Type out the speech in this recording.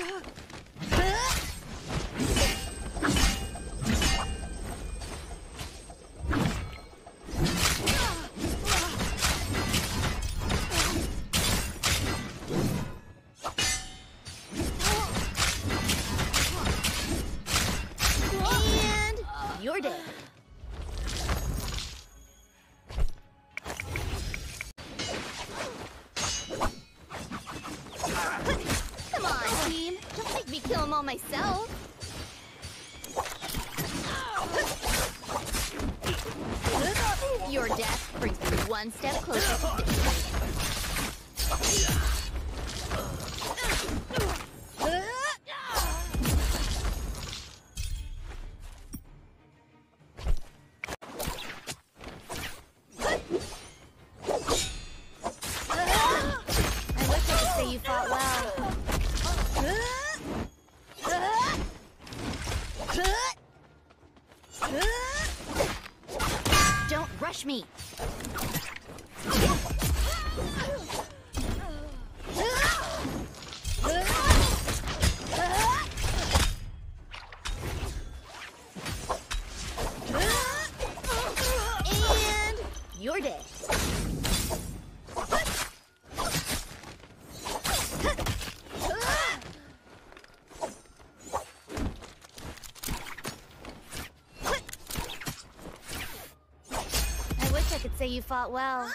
And you're dead. Make me kill them all myself. Your death brings me one step closer Don't rush me. And you're dead. I could say you fought well.